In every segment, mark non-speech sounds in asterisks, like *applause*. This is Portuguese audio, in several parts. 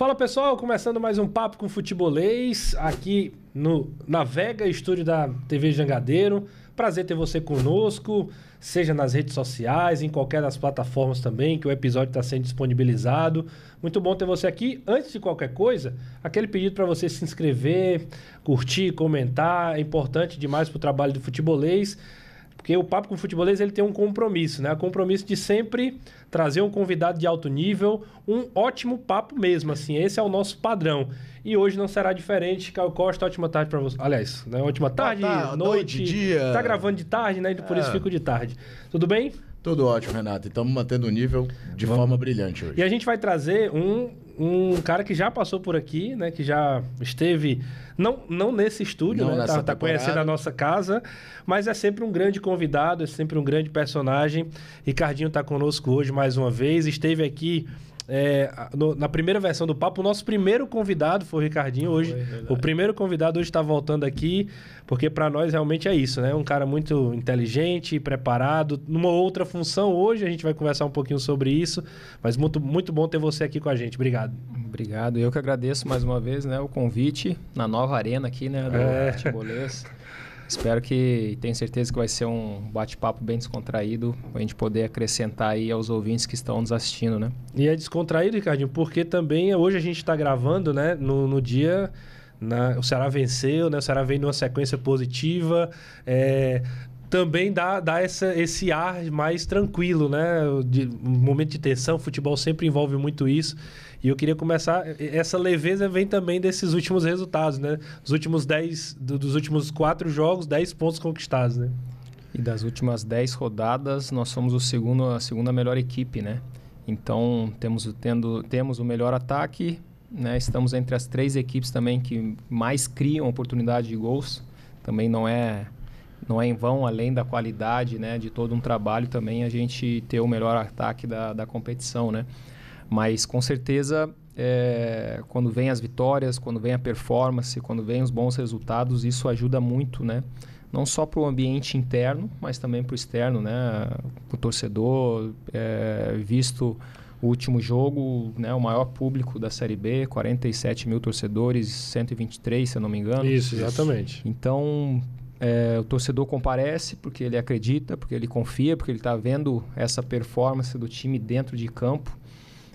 Fala pessoal, começando mais um papo com futebolês aqui no na Vega, estúdio da TV Jangadeiro. Prazer ter você conosco, seja nas redes sociais, em qualquer das plataformas também, que o episódio está sendo disponibilizado. Muito bom ter você aqui. Antes de qualquer coisa, aquele pedido para você se inscrever, curtir, comentar, é importante demais para o trabalho do futebolês. Porque o Papo com o Futebolês ele tem um compromisso, né? O compromisso de sempre trazer um convidado de alto nível, um ótimo papo mesmo, assim. Esse é o nosso padrão. E hoje não será diferente. Caio Costa, ótima tarde para você. Aliás, né? ótima tarde, tarde, noite, noite, dia. Tá gravando de tarde, né? Por isso É. fico de tarde. Tudo bem? Tudo ótimo, Renato. Estamos mantendo o nível de forma brilhante hoje. E a gente vai trazer um, um cara que já passou por aqui, né? Que já esteve, não, não nesse estúdio, Não né? Tá, tá conhecendo a nossa casa, mas é sempre um grande convidado, é sempre um grande personagem. Ricardinho tá conosco hoje mais uma vez, esteve aqui. É, no- na primeira versão do papo, o nosso primeiro convidado foi o Ricardinho. Hoje, o primeiro convidado hoje está voltando aqui, porque para nós realmente é isso, né? Um cara muito inteligente, preparado, numa outra função. Hoje a gente vai conversar um pouquinho sobre isso, mas muito, muito bom ter você aqui com a gente. Obrigado. Obrigado. Eu que agradeço mais uma vez né, o convite na nova arena aqui, né? Do É. futebolês. *laughs* Espero que, tenho certeza que vai ser um bate-papo bem descontraído, para a gente poder acrescentar aí aos ouvintes que estão nos assistindo, né? E é descontraído, Ricardinho, porque também hoje a gente está gravando, né? No, no dia. na- o Ceará venceu, né? O Ceará vem numa sequência positiva. é, também dá, dá essa, esse ar mais tranquilo, né? De, um momento de tensão, futebol sempre envolve muito isso. E eu queria começar. Essa leveza vem também desses últimos resultados, né? Os últimos 10, do- dos últimos quatro jogos, 10 pontos conquistados, né? E das últimas 10 rodadas, nós somos o segundo, a segunda melhor equipe, né? Então, temos, tendo, temos o melhor ataque, né? Estamos entre as três equipes também que mais criam oportunidade de gols. Também não é, não é em vão, além da qualidade, né? De todo um trabalho também, a gente ter o melhor ataque da, da competição, né? Mas, com certeza, é, quando vem as vitórias, quando vem a performance, quando vem os bons resultados, isso ajuda muito, né? não só para o ambiente interno, mas também para o externo, né? O torcedor, é, visto o último jogo, né? O maior público da Série B, 47 mil torcedores, 123, se eu não me engano. Isso, exatamente. Então, é, o torcedor comparece porque ele acredita, porque ele confia, porque ele está vendo essa performance do time dentro de campo.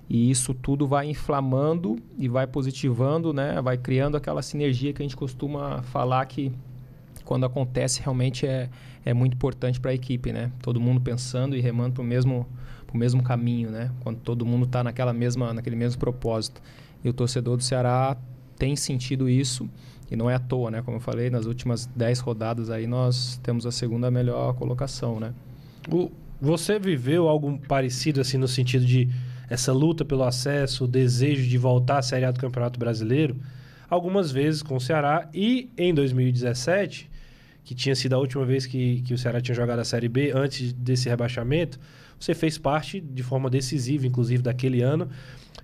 E isso tudo vai inflamando e vai positivando, né? Vai criando aquela sinergia que a gente costuma falar que quando acontece realmente é, é muito importante para a equipe, né? Todo mundo pensando e remando para o mesmo, pro mesmo caminho, né? Quando todo mundo está naquele mesmo propósito. E o torcedor do Ceará tem sentido isso e não é à toa, né? Como eu falei, nas últimas 10 rodadas aí nós temos a segunda melhor colocação, né? O- você viveu algo parecido assim no sentido de essa luta pelo acesso, o desejo de voltar à Série A do Campeonato Brasileiro, algumas vezes com o Ceará e em 2017, que tinha sido a última vez que, que o Ceará tinha jogado a Série B antes desse rebaixamento, você fez parte de forma decisiva, inclusive, daquele ano.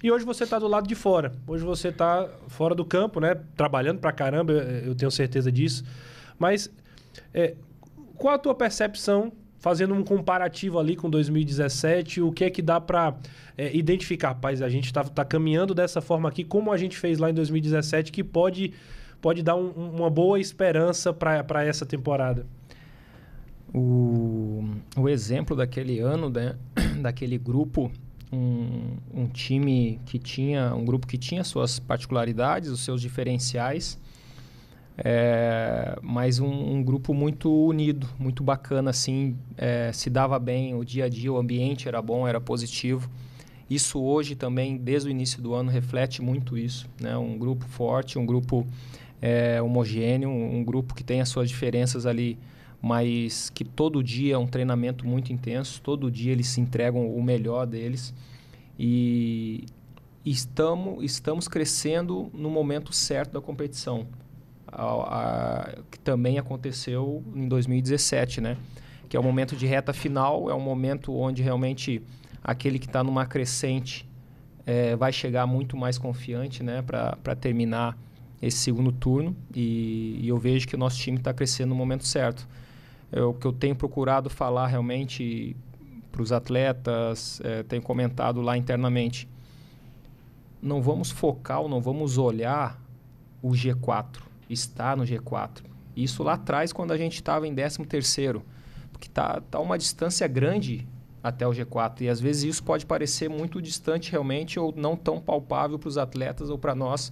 E hoje você está do lado de fora. Hoje você está fora do campo, né? Trabalhando pra caramba, eu tenho certeza disso. Mas é, qual a tua percepção, fazendo um comparativo ali com 2017, o que é que dá para identificar? Rapaz, a gente está tá caminhando dessa forma aqui, como a gente fez lá em 2017, que pode, pode dar um- uma boa esperança para essa temporada. O, o exemplo daquele ano, né, *clears throat* daquele grupo, um, um time que tinha, um grupo que tinha suas particularidades, os seus diferenciais, é, mas um, um grupo muito unido, muito bacana, assim, é, se dava bem, o dia a dia, o ambiente era bom, era positivo. Isso hoje também, desde o início do ano, reflete muito isso, né? Um grupo forte, um grupo é, homogêneo, um, grupo que tem as suas diferenças ali, mas que todo dia é um treinamento muito intenso, todo dia eles se entregam o melhor deles e estamos, estamos crescendo no momento certo da competição, a, a, que também aconteceu em 2017, né? Que é o momento de reta final, é um momento onde realmente aquele que está numa crescente é, vai chegar muito mais confiante, né? Para terminar esse segundo turno e, e eu vejo que o nosso time está crescendo no momento certo. É o que eu tenho procurado falar realmente para os atletas, é, tenho comentado lá internamente. não vamos focar, não vamos olhar o G4, estar no G4. Isso lá atrás, quando a gente estava em 13 terceiro, porque tá, tá uma distância grande até o G4 e às vezes isso pode parecer muito distante realmente ou não tão palpável para os atletas ou para nós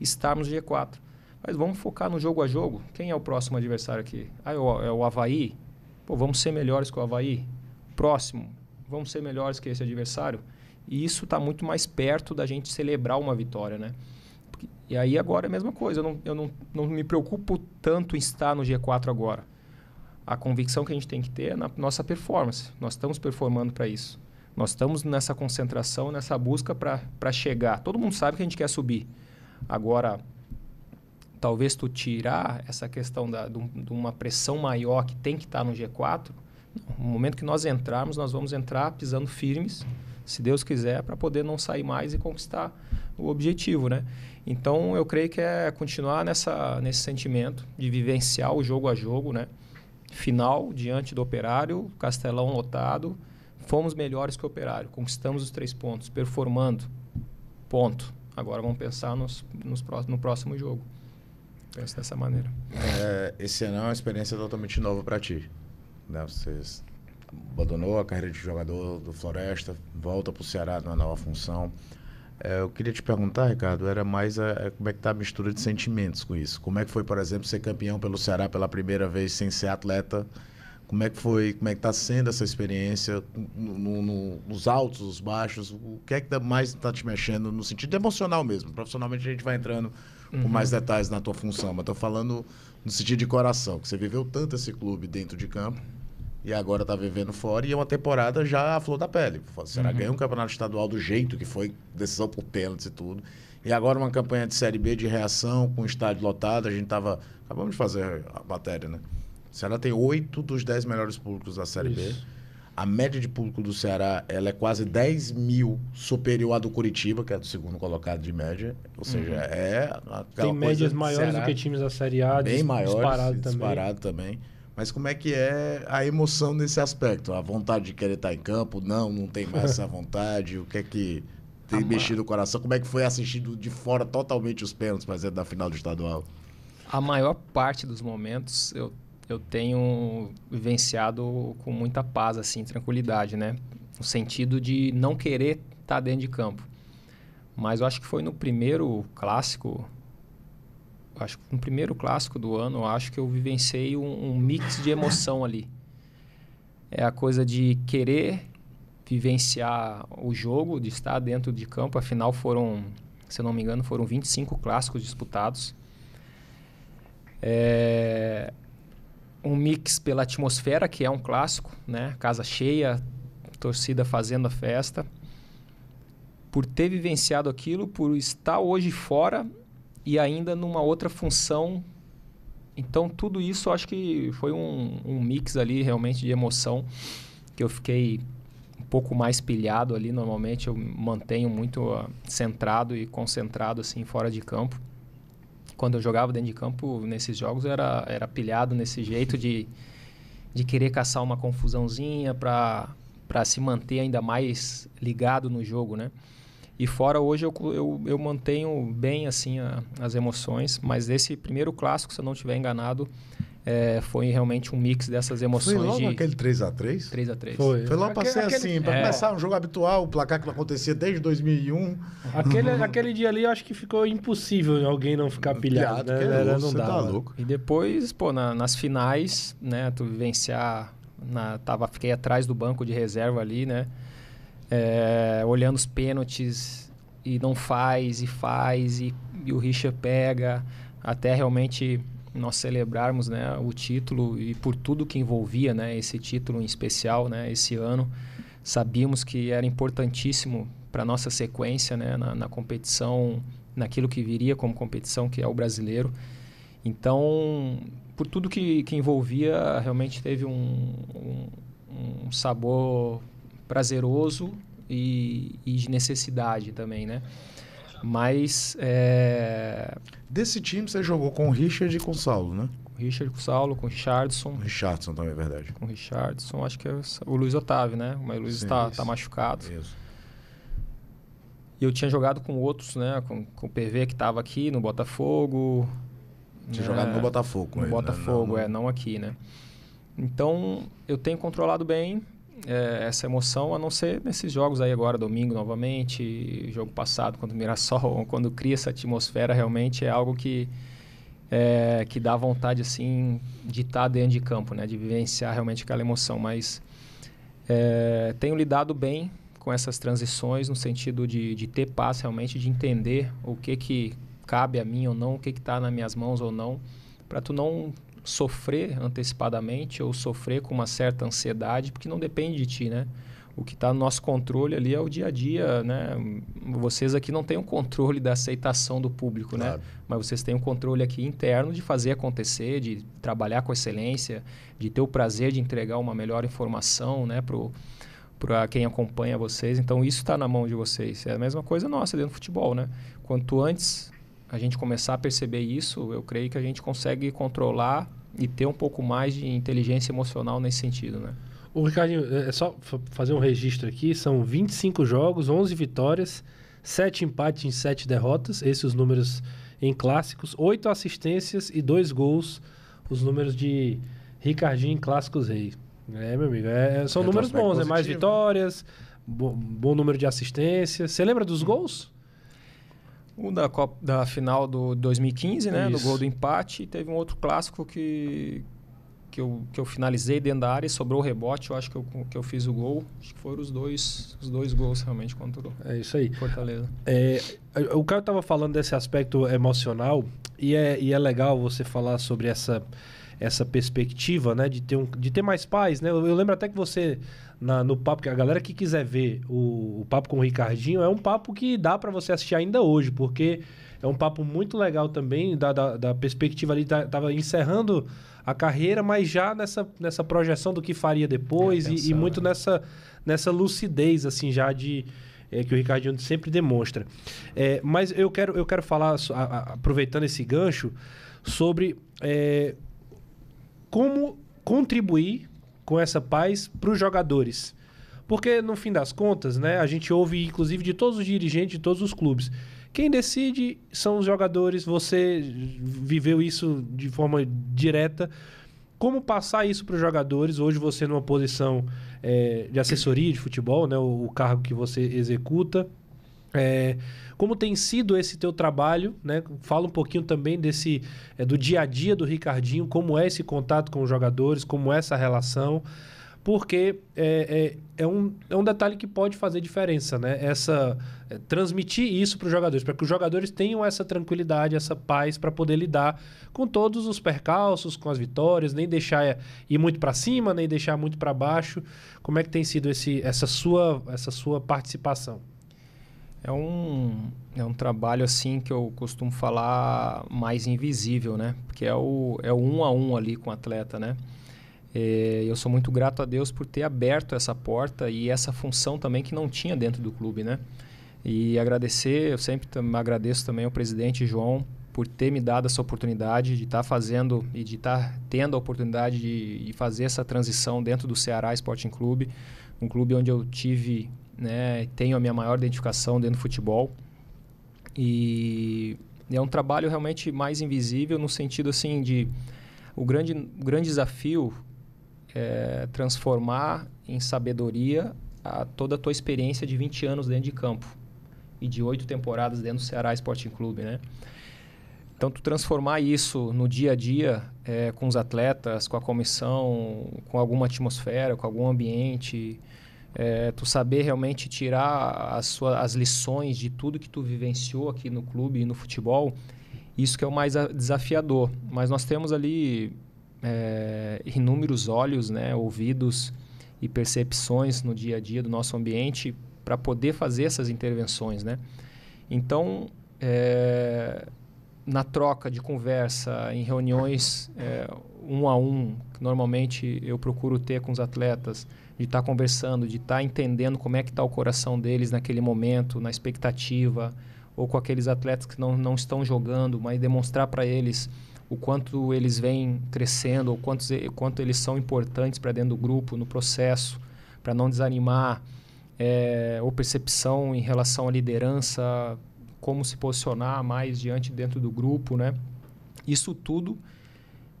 estarmos no G4. Mas vamos focar no jogo a jogo. Quem é o próximo adversário aqui? Ah, é o, é o Havaí? Pô, vamos ser melhores que o Havaí? Próximo, vamos ser melhores que esse adversário? E isso está muito mais perto da gente celebrar uma vitória, né? E aí agora é a mesma coisa. Eu não, eu não, não me preocupo tanto em estar no G4 agora. A convicção que a gente tem que ter é na nossa performance. Nós estamos performando para isso. Nós estamos nessa concentração, nessa busca para chegar. Todo mundo sabe que a gente quer subir. Agora, talvez tu tirar essa questão da, de, uma pressão maior que tem que estar tá no G4, no momento que nós entrarmos, nós vamos entrar pisando firmes, se Deus quiser, para poder não sair mais e conquistar o objetivo, né? Então, eu creio que é continuar nessa, nesse sentimento de vivenciar o jogo a jogo, né? Final, diante do Operário, Castelão lotado, fomos melhores que o Operário, conquistamos os três pontos, performando, ponto. Agora vamos pensar nos, nos no próximo jogo. Penso dessa maneira. É, esse ano é uma experiência totalmente nova para ti. Né? Você abandonou a carreira de jogador do Floresta, volta para o Ceará numa nova função. É, eu queria te perguntar, Ricardo, era mais a, a, como é que está a mistura de sentimentos com isso? Como é que foi, por exemplo, ser campeão pelo Ceará pela primeira vez sem ser atleta? Como é que foi, como é que está sendo essa experiência no, no, nos altos, os baixos? O que é que mais está te mexendo no sentido emocional mesmo? Profissionalmente a gente vai entrando uhum. com mais detalhes na tua função, mas estou falando no sentido de coração, que você viveu tanto esse clube dentro de campo e agora está vivendo fora e é uma temporada já à flor da pele. Será uhum. ganhou um campeonato estadual do jeito que foi, decisão por pênaltis e tudo. E agora uma campanha de Série B de reação com o estádio lotado. A gente estava. Acabamos de fazer a matéria, né? O Ceará tem oito dos dez melhores públicos da Série Isso. B. A média de público do Ceará ela é quase 10 mil superior à do Curitiba, que é do segundo colocado de média. Ou seja, uhum. é. Tem médias maiores do que times da Série A, bem maiores, disparado, disparado também. também. Mas como é que é a emoção nesse aspecto? A vontade de querer estar em campo? Não, não tem mais essa *laughs* vontade. O que é que tem mexido o coração? Como é que foi assistido de fora totalmente os pênaltis, por exemplo, da final do estadual? A maior parte dos momentos eu eu tenho vivenciado com muita paz, assim, tranquilidade, né? No sentido de não querer estar tá dentro de campo. Mas eu acho que foi no primeiro clássico, acho que no primeiro clássico do ano, acho que eu vivenciei um, um mix de emoção ali. É a coisa de querer vivenciar o jogo, de estar dentro de campo. Afinal, foram, se eu não me engano, foram 25 clássicos disputados. É, um mix pela atmosfera, que é um clássico, né? Casa cheia, torcida fazendo a festa. Por ter vivenciado aquilo, por estar hoje fora e ainda numa outra função. Então, tudo isso acho que foi um, um mix ali realmente de emoção que eu fiquei um pouco mais pilhado ali. Normalmente eu mantenho muito uh, centrado e concentrado assim fora de campo quando eu jogava dentro de campo, nesses jogos, era, era pilhado nesse jeito de, de querer caçar uma confusãozinha para se manter ainda mais ligado no jogo, né? E fora hoje eu, eu, eu mantenho bem assim a, as emoções, mas esse primeiro clássico, se eu não estiver enganado, é, foi realmente um mix dessas emoções. Foi logo de... aquele 3x3? 3x3. Foi. Foi logo pra ser assim, pra é... começar um jogo habitual, o placar que não acontecia desde 2001. Aquele, aquele dia ali eu acho que ficou impossível alguém não ficar pilhado, pilhado né? Era, não dá. Tá louco. E depois, pô, na, nas finais, né, tu vivenciar, na, tava, fiquei atrás do banco de reserva ali, né, é, olhando os pênaltis e não faz, e faz, e, e o Richard pega, até realmente nós celebrarmos né, o título e por tudo que envolvia né, esse título em especial né, esse ano. Sabíamos que era importantíssimo para a nossa sequência né, na, na, competição, naquilo que viria como competição, que é o brasileiro. Então, por tudo que, que envolvia, realmente teve um, um, um sabor prazeroso e, e de necessidade também, né? Mas. É... Desse time você jogou com o Richard e com o Saulo, né? Com o Richard, com o Saulo, com o Richardson. O Richardson também é verdade. Com o Richardson, acho que é o Luiz Otávio, né? Mas o Luiz está tá machucado. Isso. E eu tinha jogado com outros, né? Com, com o PV que estava aqui no Botafogo. Tinha né? jogado no Botafogo com No ele, né? Botafogo, Não- não- é, não aqui, né? Então, eu tenho controlado bem é, essa emoção, a não ser nesses jogos aí agora, domingo novamente, jogo passado contra o Mirassol, *laughs* quando cria essa atmosfera, realmente é algo que, é, que dá vontade, assim, de estar dentro de campo, né? De vivenciar realmente aquela emoção, mas é, tenho lidado bem com essas transições no sentido de, de ter paz realmente, de entender o que que cabe a mim ou não, o que está nas minhas mãos ou não, para tu não sofrer antecipadamente ou sofrer com uma certa ansiedade, porque não depende de ti, né? O que está no nosso controle ali é o dia a dia, né? Vocês aqui não têm o controle da aceitação do público, né? Claro. Mas vocês têm um controle aqui interno de fazer acontecer, de trabalhar com excelência, de ter o prazer de entregar uma melhor informação, né, pro para quem acompanha vocês. Então isso está na mão de vocês. É a mesma coisa nossa dentro do futebol, né? Quanto antes a gente começar a perceber isso, eu creio que a gente consegue controlar e ter um pouco mais de inteligência emocional nesse sentido, né? O Ricardinho, é só fa- fazer um registro aqui, são 25 jogos, 11 vitórias, 7 empates em 7 derrotas, esses os números em clássicos, 8 assistências e 2 gols, os números de Ricardinho em Clássicos Rei. É, meu amigo, é- são números Retrospecto bons, é mais vitórias, bo- bom número de assistências. Você lembra dos gols? O da, Copa, da final do 2015, né? Do Isso. gol do empate. E teve um outro clássico que, que, eu, que eu finalizei dentro da área e sobrou o rebote. Eu acho que eu, que eu fiz o gol. Acho que foram os dois, os dois gols realmente contra o É isso aí. Fortaleza. É, o Caio estava falando desse aspecto emocional e é, e é legal você falar sobre essa, essa perspectiva, né, de ter, um, de ter mais paz, né? Eu, eu lembro até que você na- no papo que a galera que quiser ver o, o papo com o Ricardinho é um papo que dá para você assistir ainda hoje, porque é um papo muito legal também da, da, da perspectiva ali da- tava encerrando a carreira, mas já nessa, nessa projeção do que faria depois É, e- e, muito né? nessa nessa lucidez assim já de é, que o Ricardinho sempre demonstra. É, mas eu quero, eu quero falar, a- a- aproveitando esse gancho, sobre é, como contribuir com essa paz para os jogadores. Porque, no fim das contas, né, a gente ouve, inclusive, de todos os dirigentes de todos os clubes. Quem decide são os jogadores, você viveu isso de forma direta. Como passar isso para os jogadores? Hoje você numa posição é, de assessoria de futebol, né, o, o cargo que você executa. É, como tem sido esse teu trabalho, né? Fala um pouquinho também desse é, do dia a dia do Ricardinho, como é esse contato com os jogadores, como é essa relação, porque é, é, é um, é um detalhe que pode fazer diferença, né? Essa é, transmitir isso para os jogadores, para que os jogadores tenham essa tranquilidade, essa paz para poder lidar com todos os percalços, com as vitórias, nem deixar ir muito para cima, nem deixar muito para baixo. Como é que tem sido esse, essa sua essa sua participação? É um, é um trabalho assim que eu costumo falar mais invisível, né? Porque é o, é o um a um ali com o atleta, né? É, eu sou muito grato a Deus por ter aberto essa porta e essa função também que não tinha dentro do clube, né? E agradecer, eu sempre agradeço também ao presidente João por ter me dado essa oportunidade de estar fazendo e de estar tendo a oportunidade de, de fazer essa transição dentro do Ceará Sporting Clube, um clube onde eu tive, né, tenho a minha maior identificação dentro do futebol. E é um trabalho realmente mais invisível no sentido assim de o grande, o grande desafio é transformar em sabedoria a, toda a tua experiência de 20 anos dentro de campo e de oito temporadas dentro do Ceará Sporting Clube, né? Então, tu transformar isso no dia a dia é, com os atletas, com a comissão, com alguma atmosfera, com algum ambiente, é, tu saber realmente tirar as, sua, as lições de tudo que tu vivenciou aqui no clube e no futebol, isso que é o mais desafiador. Mas nós temos ali é, inúmeros olhos, né, ouvidos e percepções no dia a dia do nosso ambiente para poder fazer essas intervenções, né? Então, é, na troca de conversa, em reuniões é, um a um, que normalmente eu procuro ter com os atletas, de estar conversando, de estar entendendo como é que está o coração deles naquele momento, na expectativa, ou com aqueles atletas que não, não estão jogando, mas demonstrar para eles o quanto eles vêm crescendo, o quanto, quanto eles são importantes para dentro do grupo, no processo, para não desanimar. é, ou percepção em relação à liderança, como se posicionar mais diante dentro do grupo, né? Isso tudo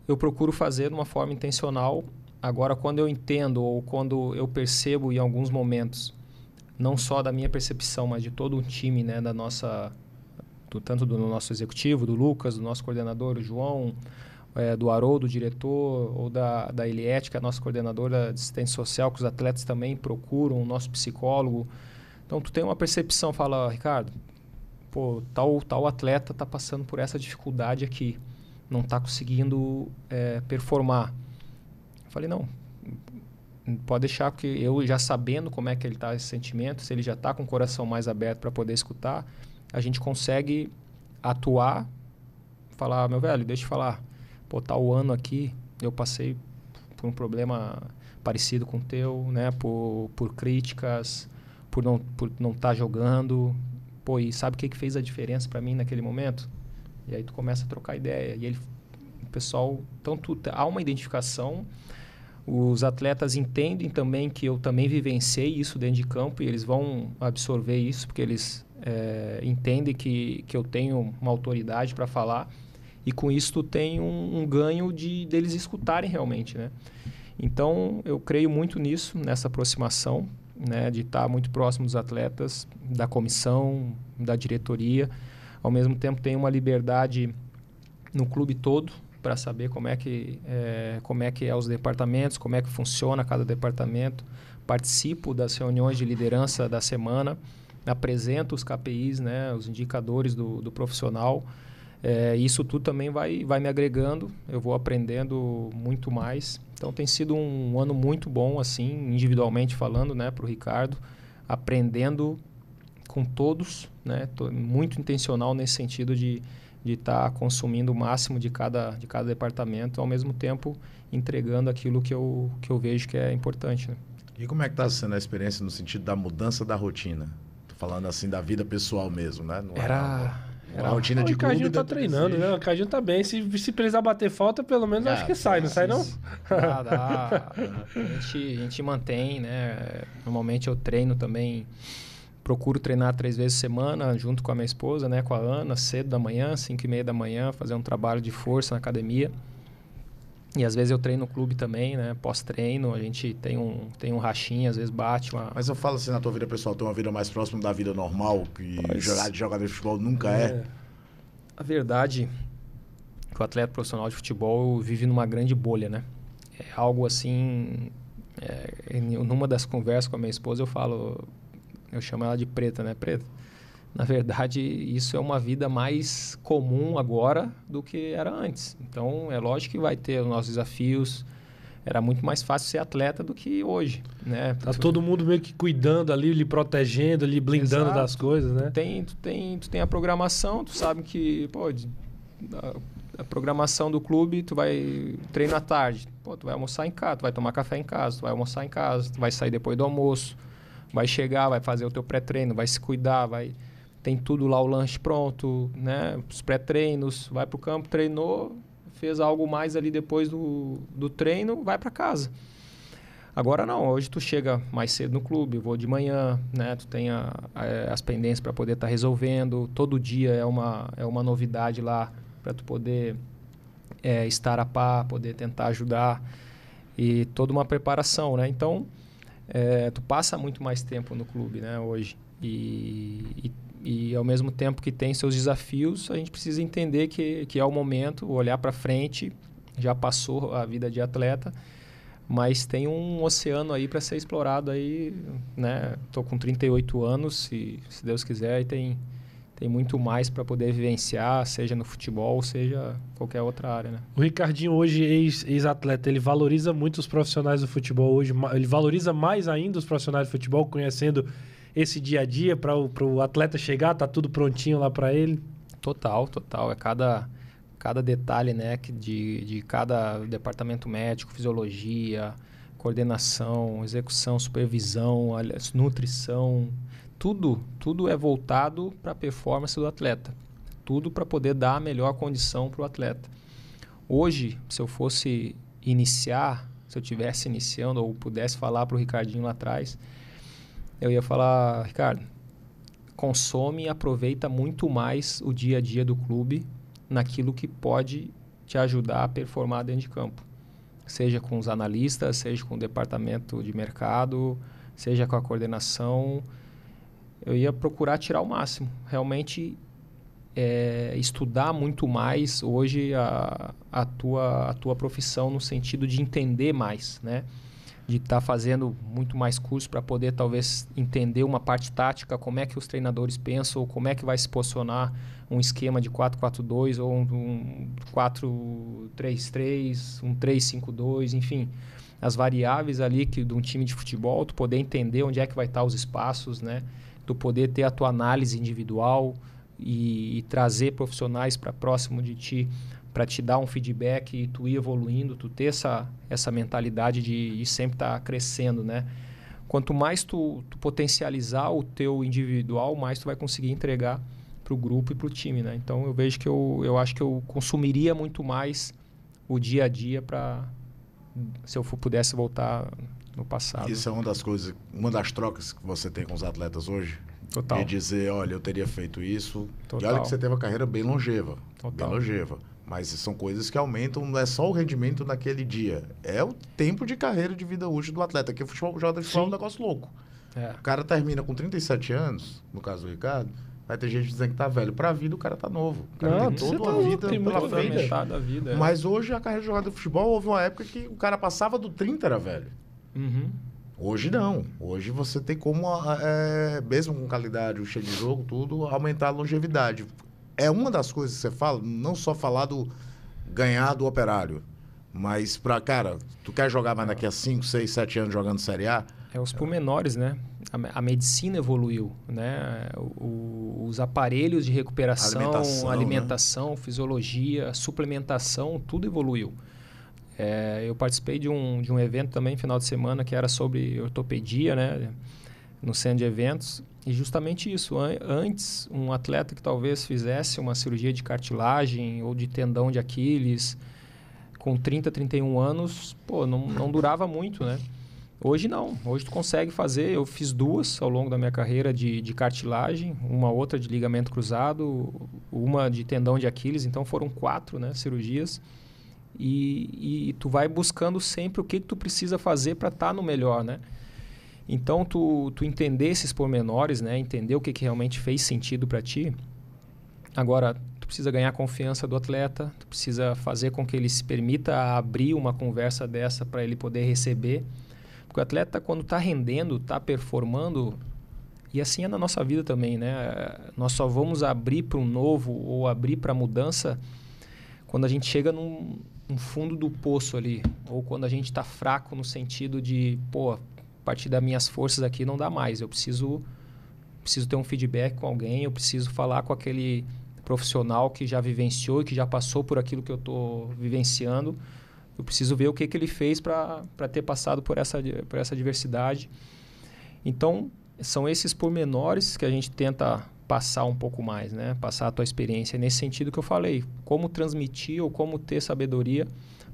eu procuro fazer de uma forma intencional. Agora, quando eu entendo ou quando eu percebo em alguns momentos, não só da minha percepção, mas de todo o time, né, da nossa, do, tanto do nosso executivo, do Lucas, do nosso coordenador, o João, é, do Haroldo, diretor, ou da, da Eliette, que é a nossa coordenadora de assistência social, que os atletas também procuram, o nosso psicólogo. Então, tu tem uma percepção, fala, Ricardo, pô, tal, tal atleta está passando por essa dificuldade aqui, não está conseguindo é, performar. Eu falei, não, pode deixar que eu já sabendo como é que ele está esse sentimento, se ele já está com o coração mais aberto para poder escutar, a gente consegue atuar, falar, meu velho, deixa eu falar, pô, tal ano aqui eu passei por um problema parecido com o teu, né, por, por críticas, por não por não estar tá jogando, pô, e sabe o que que fez a diferença para mim naquele momento? E aí tu começa a trocar ideia e ele o pessoal, tu, há uma identificação os atletas entendem também que eu também vivenciei isso dentro de campo e eles vão absorver isso porque eles é, entendem que, que eu tenho uma autoridade para falar e com isso tu tem um, um, ganho de deles escutarem realmente, né? Então eu creio muito nisso, nessa aproximação, né, de estar muito próximo dos atletas, da comissão, da diretoria, ao mesmo tempo tem uma liberdade no clube todo para saber como é que é, como é que é os departamentos, como é que funciona cada departamento, participo das reuniões de liderança da semana, apresento os KPIs, né, os indicadores do, do profissional é, isso tudo também vai, vai me agregando, eu vou aprendendo muito mais. Então tem sido um ano muito bom, assim, individualmente falando, né, para o Ricardo, aprendendo com todos, né, muito intencional nesse sentido de de estar tá consumindo o máximo de cada, de cada departamento, ao mesmo tempo entregando aquilo que eu, que eu vejo que é importante. Né? E como é que está sendo a experiência no sentido da mudança da rotina? Tô falando assim da vida pessoal mesmo, né? Não Era uma rotina de clube. O Ricardinho tá treinando, né? O Ricardinho tá bem. Se, se precisar bater falta, pelo menos é, acho que sai, não sai não? *laughs* Dá, dá. A gente, a gente mantém, né? Normalmente eu treino também. Procuro treinar três vezes por semana, junto com a minha esposa, né? Com a Ana, cedo da manhã, cinco e meia da manhã, fazer um trabalho de força na academia. E às vezes eu treino no clube também, né? Pós-treino, a gente tem um, tem um rachinho, às vezes bate uma... Mas eu falo assim, na tua vida pessoal, tem uma vida mais próxima da vida normal, que Mas... jogar de jogador de futebol nunca é. é. A verdade é que o atleta profissional de futebol vive numa grande bolha, né? É algo assim... É, numa das conversas com a minha esposa eu falo... Eu chamo ela de preta, né? Preta na verdade, isso é uma vida mais comum agora do que era antes. Então, é lógico que vai ter os nossos desafios. Era muito mais fácil ser atleta do que hoje, né? Tá todo mundo meio que cuidando ali, lhe protegendo, lhe blindando Exato. das coisas, né? Tu tem, tu tem, tu tem a programação, tu sabe que, pô, a, a programação do clube, tu vai treinar à tarde, pô, tu vai almoçar em casa, tu vai tomar café em casa, tu vai almoçar em casa, tu vai sair depois do almoço, vai chegar, vai fazer o teu pré-treino, vai se cuidar, vai tem tudo lá o lanche pronto, né? Os pré-treinos, vai para o campo, treinou, fez algo mais ali depois do, do treino, vai para casa. Agora não, hoje tu chega mais cedo no clube, vou de manhã, né? Tu tem a, a, as pendências para poder estar tá resolvendo. Todo dia é uma, é uma novidade lá para tu poder é, estar a par, poder tentar ajudar e toda uma preparação, né? Então, é, tu passa muito mais tempo no clube, né? Hoje e, e e ao mesmo tempo que tem seus desafios, a gente precisa entender que, que é o momento, olhar para frente, já passou a vida de atleta, mas tem um oceano aí para ser explorado aí, né? Tô com 38 anos e se Deus quiser, tem tem muito mais para poder vivenciar, seja no futebol, seja qualquer outra área, né? O Ricardinho hoje ex-atleta, ele valoriza muito os profissionais do futebol hoje, ele valoriza mais ainda os profissionais do futebol conhecendo esse dia a dia para o atleta chegar, tá tudo prontinho lá para ele? Total, total. É cada, cada detalhe, né, de, de cada departamento médico, fisiologia, coordenação, execução, supervisão, nutrição, tudo, tudo é voltado para a performance do atleta. Tudo para poder dar a melhor condição para o atleta. Hoje, se eu fosse iniciar, se eu tivesse iniciando ou pudesse falar para o Ricardinho lá atrás, eu ia falar, Ricardo, consome e aproveita muito mais o dia a dia do clube naquilo que pode te ajudar a performar dentro de campo. Seja com os analistas, seja com o departamento de mercado, seja com a coordenação. Eu ia procurar tirar o máximo. Realmente é, estudar muito mais hoje a, a, tua, a tua profissão no sentido de entender mais, né? de estar tá fazendo muito mais curso para poder talvez entender uma parte tática, como é que os treinadores pensam, como é que vai se posicionar um esquema de 4-4-2 ou um, 4-3-3, um 3-5-2, enfim, as variáveis ali que de um time de futebol, tu poder entender onde é que vai estar tá os espaços, né? Tu poder ter a tua análise individual e, e trazer profissionais para próximo de ti para te dar um feedback e tu ir evoluindo, tu ter essa, essa mentalidade de, sempre estar tá crescendo, né? Quanto mais tu, tu, potencializar o teu individual, mais tu vai conseguir entregar para o grupo e para o time, né? Então eu vejo que eu, eu acho que eu consumiria muito mais o dia a dia para se eu pudesse voltar no passado. Isso é uma das coisas, uma das trocas que você tem com os atletas hoje. Total. E dizer, olha, eu teria feito isso. Total. E olha que você teve uma carreira bem longeva. Total. Bem longeva. Mas são coisas que aumentam, não é só o rendimento naquele dia, é o tempo de carreira de vida útil do atleta. Porque o futebol, joga futebol é um negócio louco. É. O cara termina com 37 anos, no caso do Ricardo, vai ter gente dizendo que tá velho. Pra vida, o cara tá novo. O cara não, tem toda tá a vida tem pela frente. Da vida, é. Mas hoje a carreira de jogador de futebol, houve uma época que o cara passava do 30 era velho. Uhum. Hoje não. Hoje você tem como, é, mesmo com qualidade, o cheio de jogo, tudo, aumentar a longevidade é uma das coisas que você fala, não só falar do ganhar do operário, mas para, cara, tu quer jogar mais daqui a 5, 6, 7 anos jogando Série A? É os pormenores, né? A, a medicina evoluiu, né? O, os aparelhos de recuperação, alimentação, alimentação né? fisiologia, suplementação, tudo evoluiu. É, eu participei de um, de um evento também, final de semana, que era sobre ortopedia, né? No centro de eventos. E justamente isso, antes um atleta que talvez fizesse uma cirurgia de cartilagem ou de tendão de Aquiles com 30, 31 anos, pô, não, não durava muito, né? Hoje não, hoje tu consegue fazer, eu fiz duas ao longo da minha carreira de, de cartilagem, uma outra de ligamento cruzado, uma de tendão de Aquiles, então foram quatro né, cirurgias. E, e tu vai buscando sempre o que, que tu precisa fazer para estar tá no melhor, né? Então, tu, tu entender esses pormenores, né? Entender o que, que realmente fez sentido para ti. Agora, tu precisa ganhar a confiança do atleta, tu precisa fazer com que ele se permita abrir uma conversa dessa para ele poder receber. Porque o atleta, quando está rendendo, está performando, e assim é na nossa vida também, né? Nós só vamos abrir para um novo ou abrir para mudança quando a gente chega num, num, fundo do poço ali, ou quando a gente está fraco no sentido de, pô, partir das minhas forças aqui não dá mais. Eu preciso preciso ter um feedback com alguém, eu preciso falar com aquele profissional que já vivenciou e que já passou por aquilo que eu estou vivenciando. Eu preciso ver o que, que ele fez para ter passado por essa, por essa diversidade. Então, são esses pormenores que a gente tenta passar um pouco mais, né? Passar a tua experiência nesse sentido que eu falei. Como transmitir ou como ter sabedoria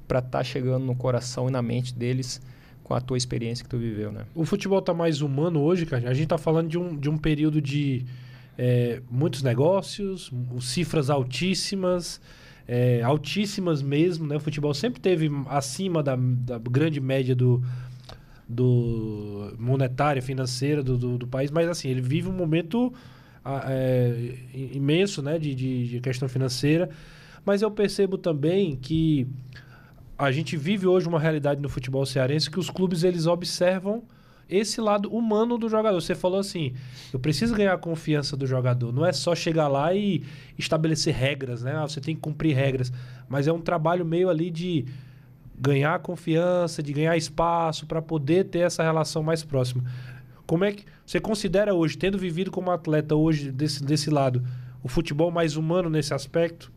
para estar tá chegando no coração e na mente deles com a tua experiência que tu viveu, né? O futebol tá mais humano hoje, cara. A gente tá falando de um, de um período de é, muitos negócios, cifras altíssimas, é, altíssimas mesmo, né? O futebol sempre teve acima da, da grande média do, do monetária, financeira do, do, do, país, mas assim, ele vive um momento é, imenso, né? De, de, de questão financeira. Mas eu percebo também que a gente vive hoje uma realidade no futebol cearense que os clubes eles observam esse lado humano do jogador. Você falou assim, eu preciso ganhar a confiança do jogador. Não é só chegar lá e estabelecer regras, né? Ah, você tem que cumprir regras. Mas é um trabalho meio ali de ganhar confiança, de ganhar espaço para poder ter essa relação mais próxima. Como é que você considera hoje, tendo vivido como atleta hoje desse, desse lado, o futebol mais humano nesse aspecto?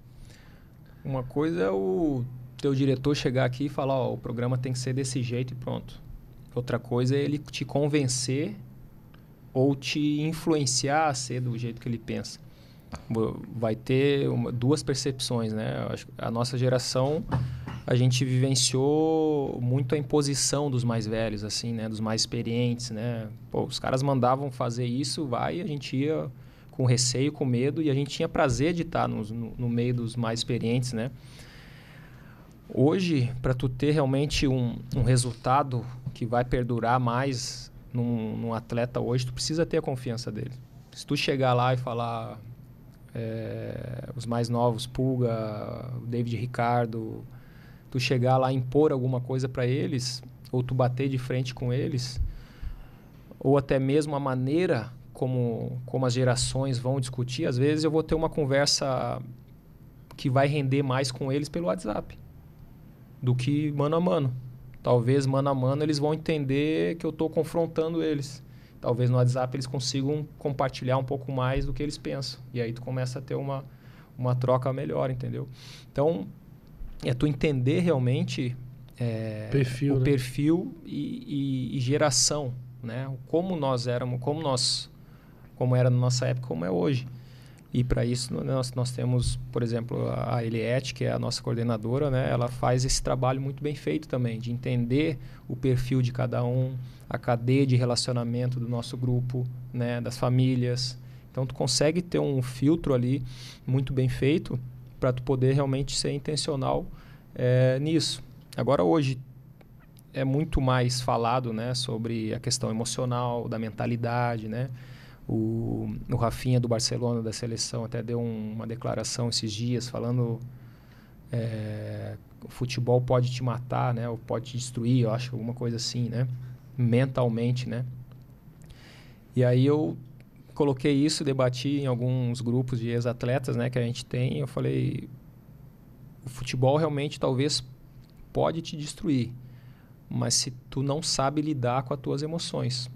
Uma coisa é o teu diretor chegar aqui e falar, ó, o programa tem que ser desse jeito e pronto. Outra coisa é ele te convencer ou te influenciar a ser do jeito que ele pensa. Vai ter uma, duas percepções, né? A nossa geração a gente vivenciou muito a imposição dos mais velhos, assim, né? Dos mais experientes, né? Pô, os caras mandavam fazer isso, vai, a gente ia com receio, com medo, e a gente tinha prazer de estar no, no, no meio dos mais experientes, né? Hoje, para tu ter realmente um, um, resultado que vai perdurar mais num, num, atleta hoje, tu precisa ter a confiança dele. Se tu chegar lá e falar é, os mais novos, Pulga, David Ricardo, tu chegar lá impor alguma coisa para eles, ou tu bater de frente com eles, ou até mesmo a maneira como, como as gerações vão discutir, às vezes eu vou ter uma conversa que vai render mais com eles pelo WhatsApp do que mano a mano. Talvez mano a mano eles vão entender que eu estou confrontando eles. Talvez no WhatsApp eles consigam compartilhar um pouco mais do que eles pensam. E aí tu começa a ter uma, uma troca melhor, entendeu? Então, é tu entender realmente é, perfil, o né? perfil e, e, e, geração, né? Como nós éramos, como nós, como era na nossa época, como é hoje. E para isso nós, nós temos, por exemplo, a Eliette, que é a nossa coordenadora, né? Ela faz esse trabalho muito bem feito também, de entender o perfil de cada um, a cadeia de relacionamento do nosso grupo, né? Das famílias. Então tu consegue ter um filtro ali muito bem feito para tu poder realmente ser intencional é, nisso. Agora hoje é muito mais falado, né, sobre a questão emocional, da mentalidade, né? O, o Rafinha do Barcelona da seleção até deu um, uma declaração esses dias falando é, o futebol pode te matar, né? Ou pode te destruir, eu acho alguma coisa assim, né? Mentalmente, né? E aí eu coloquei isso, debati em alguns grupos de ex-atletas né, que a gente tem. Eu falei: o futebol realmente talvez pode te destruir, mas se tu não sabe lidar com as tuas emoções,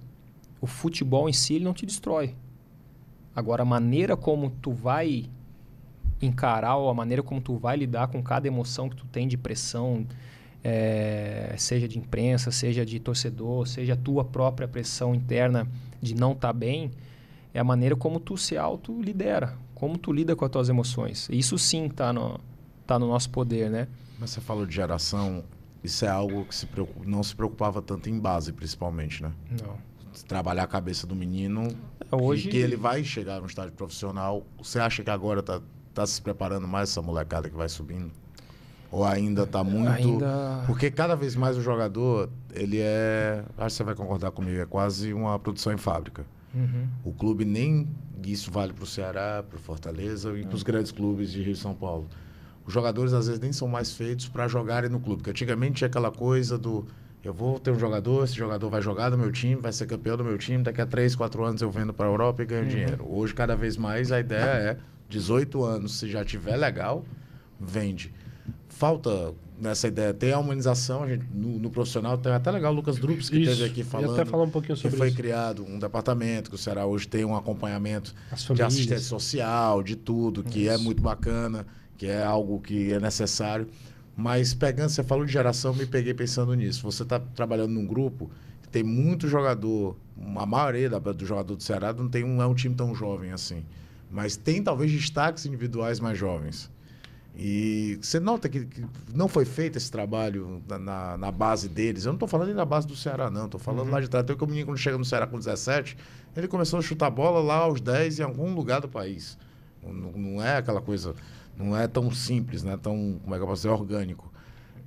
o futebol em si não te destrói. Agora, a maneira como tu vai encarar ou a maneira como tu vai lidar com cada emoção que tu tem de pressão, é, seja de imprensa, seja de torcedor, seja a tua própria pressão interna de não estar tá bem, é a maneira como tu se auto-lidera, como tu lida com as tuas emoções. Isso sim está no, tá no nosso poder, né? Mas você falou de geração, isso é algo que se preocupa, não se preocupava tanto em base, principalmente, né? Não. Trabalhar a cabeça do menino, é, Hoje... que, que ele vai chegar no estágio profissional. Você acha que agora está tá se preparando mais essa molecada que vai subindo? Ou ainda está muito. Ainda... Porque cada vez mais o jogador, ele é. Acho que você vai concordar comigo, é quase uma produção em fábrica. Uhum. O clube nem isso vale para o Ceará, para o Fortaleza e para os grandes clubes de Rio e São Paulo. Os jogadores às vezes nem são mais feitos para jogarem no clube, porque antigamente tinha aquela coisa do eu vou ter um jogador, esse jogador vai jogar no meu time, vai ser campeão do meu time, daqui a 3, 4 anos eu vendo para a Europa e ganho uhum. dinheiro. Hoje, cada vez mais, a ideia é 18 anos, se já tiver legal, vende. Falta nessa ideia. Tem a humanização, a gente, no, no, profissional, tem até legal o Lucas Drups, que esteve aqui falando. até falar um pouquinho sobre que foi isso. criado um departamento, que o Ceará hoje tem um acompanhamento de assistência social, de tudo, que é isso. é muito bacana, que é algo que é necessário. Mas pegando, você falou de geração, me peguei pensando nisso. Você está trabalhando num grupo que tem muito jogador, a maioria do jogador do Ceará não tem um, é um time tão jovem assim. Mas tem talvez destaques individuais mais jovens. E você nota que, que, não foi feito esse trabalho na, na, na base deles. Eu não estou falando nem na base do Ceará, não. Estou falando uhum. lá de trás. Até que o menino, quando chega no Ceará com 17, ele começou a chutar bola lá aos 10 em algum lugar do país. Não, não é aquela coisa, não é tão simples, não é tão, como é que eu posso dizer, orgânico.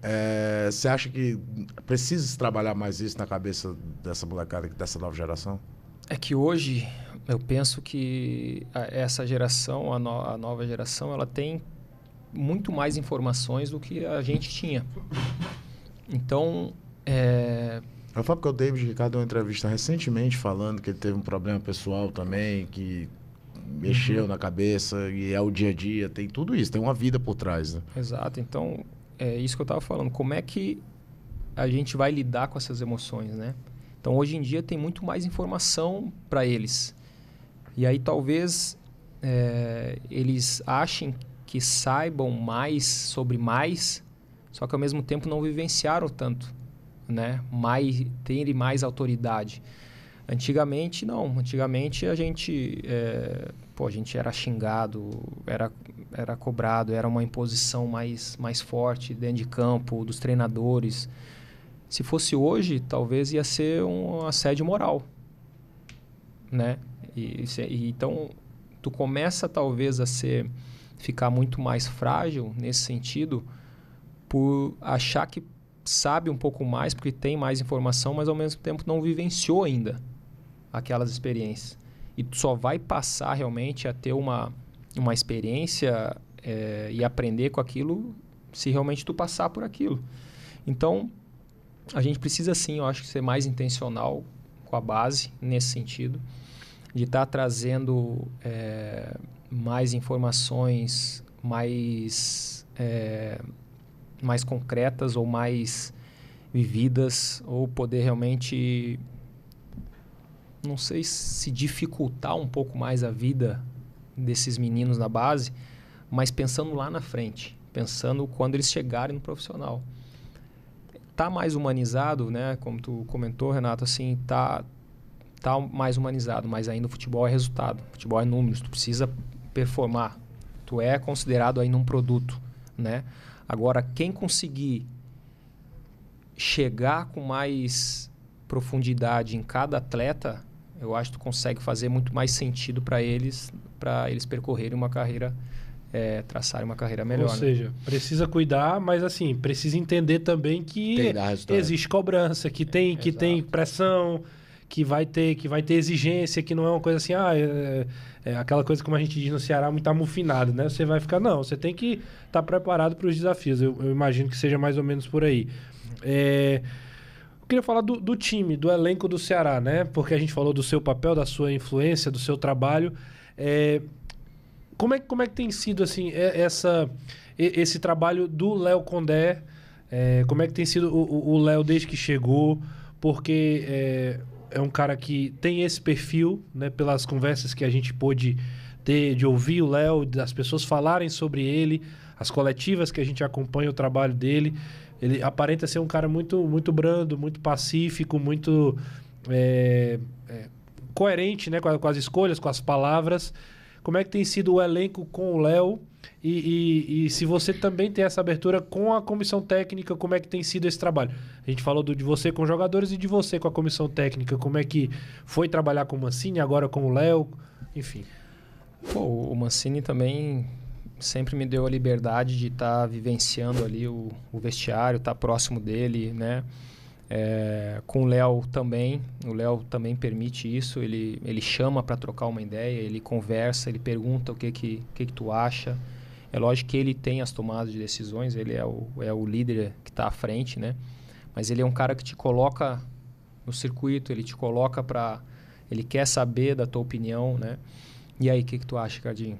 É, você acha que precisa se trabalhar mais isso na cabeça dessa molecada, dessa nova geração? É que hoje eu penso que essa geração, a, no, a nova geração, ela tem muito mais informações do que a gente tinha. Então, é... Eu falo porque o David Ricardo deu uma entrevista recentemente falando que ele teve um problema pessoal também, que mexeu uhum. na cabeça e é o dia a dia, tem tudo isso, tem uma vida por trás. Né? Exato, então é isso que eu estava falando, como é que a gente vai lidar com essas emoções, né? Então hoje em dia tem muito mais informação para eles. E aí talvez é, eles achem que saibam mais sobre mais, só que ao mesmo tempo não vivenciaram tanto, né? Mais, terem mais autoridade. Antigamente, não. Antigamente a gente, é, pô, a gente era xingado, era, era cobrado, era uma imposição mais, mais forte dentro de campo, dos treinadores. Se fosse hoje, talvez ia ser um assédio moral, né? E, e, então, tu começa talvez a ser ficar muito mais frágil nesse sentido por achar que sabe um pouco mais porque tem mais informação, mas ao mesmo tempo não vivenciou ainda aquelas experiências. E só vai passar realmente a ter uma, uma experiência é, e aprender com aquilo se realmente tu passar por aquilo. Então, a gente precisa sim, eu acho, ser mais intencional com a base nesse sentido, de estar tá trazendo é, mais informações, mais é, mais concretas ou mais vividas ou poder realmente não sei se dificultar um pouco mais a vida desses meninos na base, mas pensando lá na frente, pensando quando eles chegarem no profissional. Tá mais humanizado, né? Como tu comentou, Renato, assim, tá tá mais humanizado, mas ainda o futebol é resultado, o futebol é números, tu precisa performar. Tu é considerado aí um produto, né? Agora, quem conseguir chegar com mais profundidade em cada atleta, eu acho que tu consegue fazer muito mais sentido para eles, para eles percorrerem uma carreira, é, traçarem uma carreira melhor. Ou né? seja, precisa cuidar, mas assim, precisa entender também que existe cobrança, que tem, que tem pressão, que vai ter que vai ter exigência, que não é uma coisa assim, ah, é, é aquela coisa como a gente diz no Ceará, muito amufinado, né? Você vai ficar, não, você tem que estar tá preparado para os desafios. Eu, eu, imagino que seja mais ou menos por aí. É, eu queria falar do, do, time, do elenco do Ceará, né? Porque a gente falou do seu papel, da sua influência, do seu trabalho. É, como, é, como é que tem sido assim é, essa, esse trabalho do Léo Condé? É, como é que tem sido o Léo desde que chegou? Porque é, um cara que tem esse perfil, né? Pelas conversas que a gente pôde ter, de ouvir o Léo, das pessoas falarem sobre ele, as coletivas que a gente acompanha o trabalho dele. Ele aparenta ser um cara muito, muito brando, muito pacífico, muito é, é, coerente né? Com, com as escolhas, com as palavras. Como é que tem sido o elenco com o Léo? E, e, e, se você também tem essa abertura com a comissão técnica, como é que tem sido esse trabalho? A gente falou do, de você com os jogadores e de você com a comissão técnica. Como é que foi trabalhar com o Mancini, agora com o Léo, enfim. Pô, o Mancini também sempre me deu a liberdade de estar tá vivenciando ali o, o vestiário, estar tá próximo dele, né? É, com o Léo também, o Léo também permite isso, ele, ele chama para trocar uma ideia, ele conversa, ele pergunta o que que, que, que tu acha, é lógico que ele tem as tomadas de decisões, ele é o, é o líder que está à frente, né? Mas ele é um cara que te coloca no circuito, ele te coloca para... Ele quer saber da tua opinião, né? E aí, o que, que tu acha, Cardinho?